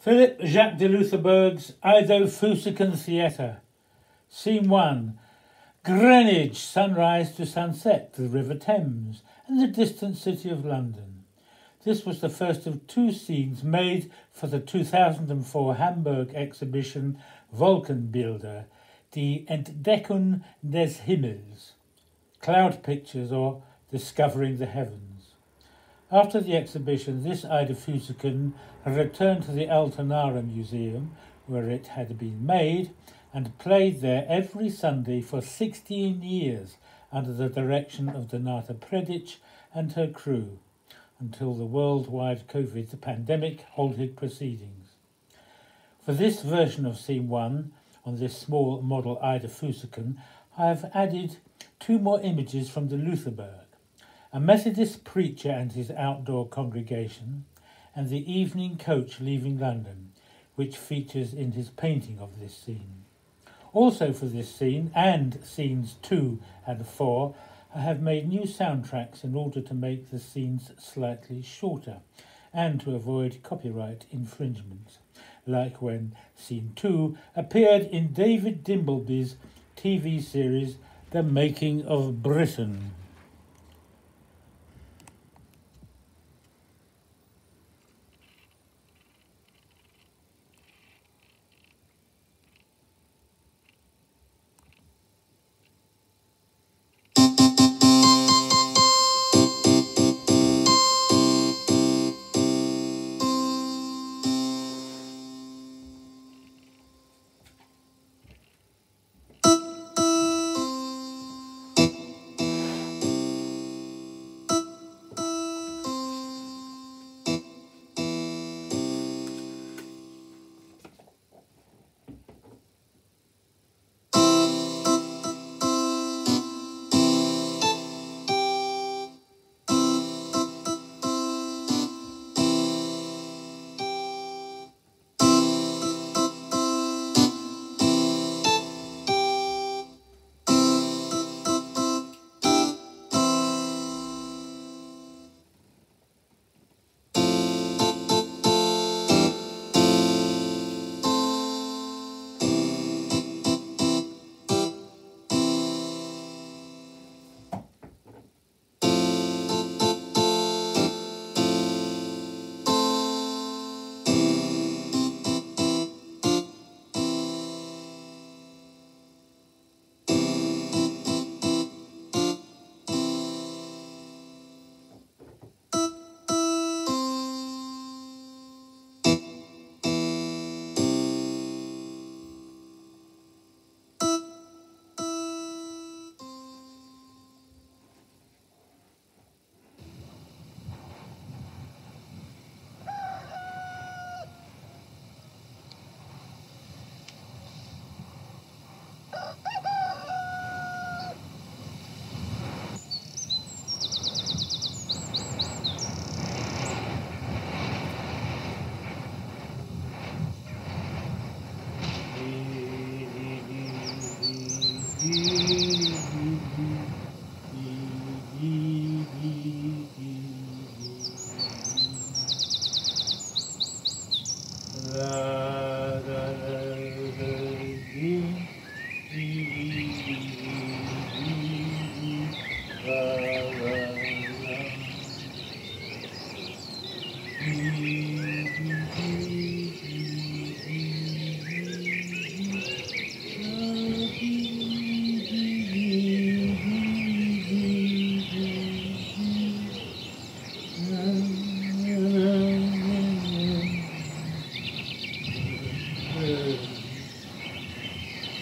Philip Jacques de Loutherbourg's Eidophusikon Theatre. Scene 1. Greenwich, sunrise to sunset, the River Thames, and the distant city of London. This was the first of two scenes made for the 2004 Hamburg exhibition Wolkenbilder, Die Entdeckung des Himmels, Cloud Pictures or Discovering the Heavens. After the exhibition, this Eidophusikon returned to the Altonaer Museum, where it had been made, and played there every Sunday for 16 years under the direction of Donata Predic and her crew, until the worldwide COVID pandemic halted proceedings. For this version of Scene 1, on this small model Eidophusikon, I have added two more images from the Loutherbourg, a Methodist preacher and his outdoor congregation, and the evening coach leaving London, which features in his painting of this scene. Also for this scene and scenes 2 and 4, I have made new soundtracks in order to make the scenes slightly shorter and to avoid copyright infringements, like when scene 2 appeared in David Dimbleby's TV series The Making of Britain.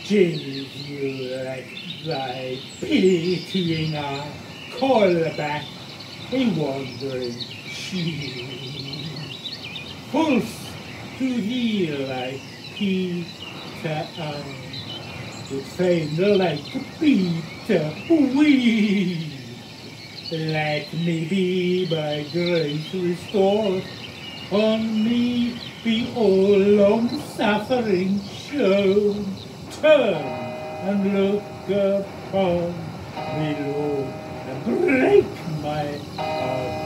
Gave you like thy pitying eye, call back a wandering sheep. False to thee like Peter I would fain like Peter we. Let me be by grace restored, on me be all long suffering shown turn and look upon me, Lord, and break my heart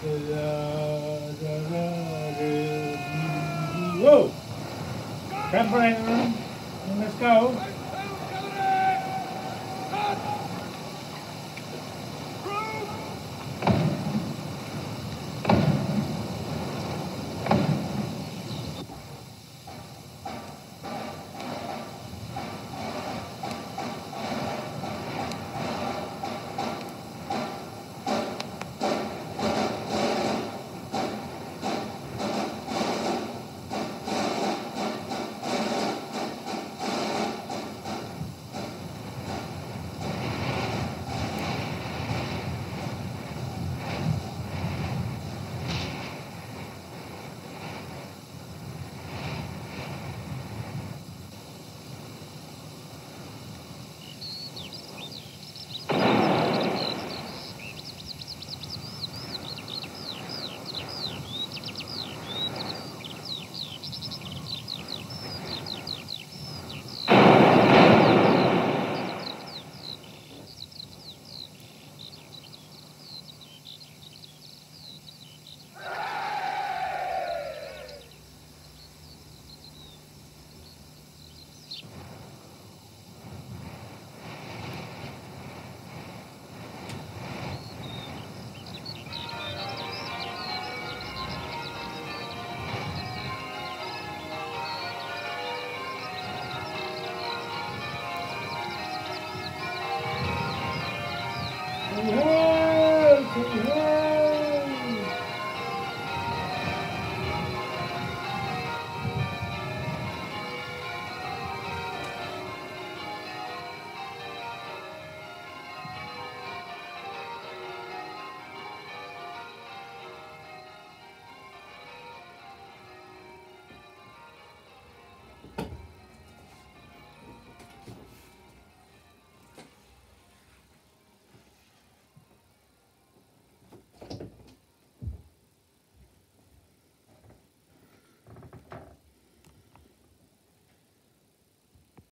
Whoa! Trampoline room. Let's go. Correr, correr.